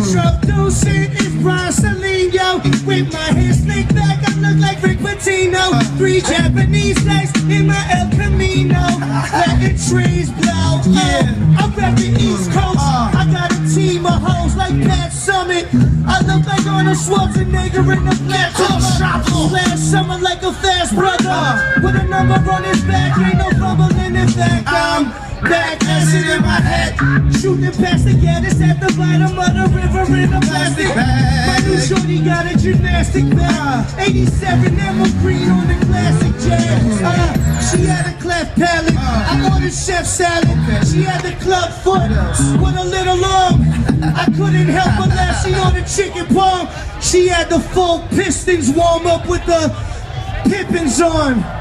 Introducing is With my hair slicked back I look like Rick Pitino Three Japanese nights in my El Camino. Letting trees blow. Yeah, I'm the East Coast. Uh. I got a team of hoes like Pat Summitt. I look like Arnold Schwarzenegger in the black cover. Last summer like a fast brother. With a number on his back, ain't no fumble in his back. I'm back, acid in my head. Shooting past the Gaddis at the bottom of the river in a plastic bag. My new shorty got a gymnastic bag. 87 emerald green on the classic jazz. Uh, she had a cleft palate. I ordered chef salad. She had the club foot with a little arm. I couldn't help but laugh. She on the chicken palm. She had the full Pistons warm up with the Pippens on.